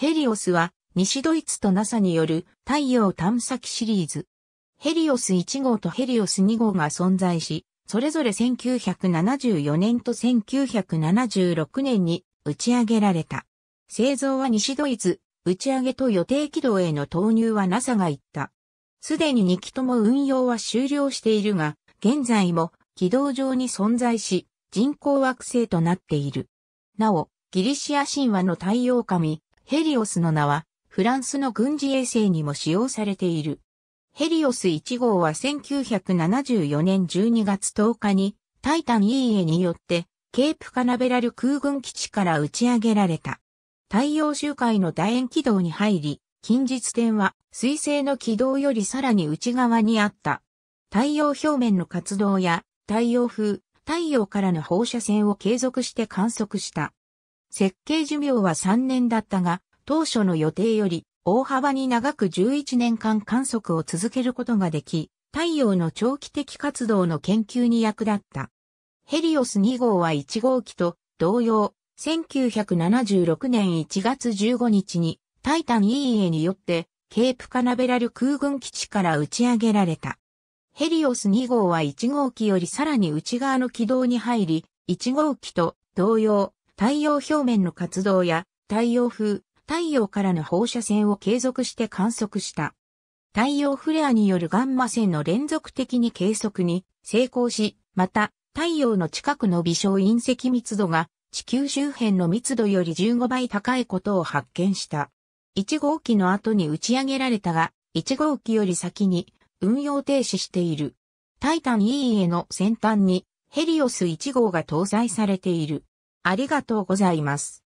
ヘリオスは西ドイツと NASA による太陽探査機シリーズ。ヘリオス1号とヘリオス2号が存在し、それぞれ1974年と1976年に打ち上げられた。製造は西ドイツ、打ち上げと予定軌道への投入は NASA が言った。すでに2機とも運用は終了しているが、現在も軌道上に存在し、人工惑星となっている。なお、ギリシア神話の太陽神、ヘリオスの名は、フランスの軍事衛星にも使用されている。ヘリオス1号は1974年12月10日に、タイタン EA によって、ケープカナベラル空軍基地から打ち上げられた。太陽周回の楕円軌道に入り、近日点は水星の軌道よりさらに内側にあった。太陽表面の活動や太陽風、太陽からの放射線を継続して観測した。設計寿命は3年だったが、当初の予定より大幅に長く11年間観測を続けることができ、太陽の長期的活動の研究に役立った。ヘリオス2号は1号機と同様、1976年1月15日にタイタン EA によってケープカナベラル空軍基地から打ち上げられた。ヘリオス2号は1号機よりさらに内側の軌道に入り、1号機と同様、太陽表面の活動や太陽風、太陽からの放射線を継続して観測した。太陽フレアによるガンマ線の連続的に計測に成功し、また太陽の近くの微小隕石密度が地球周辺の密度より15倍高いことを発見した。1号機の後に打ち上げられたが、1号機より先に運用停止している。タイタン E への先端にヘリオス1号が搭載されている。ありがとうございます。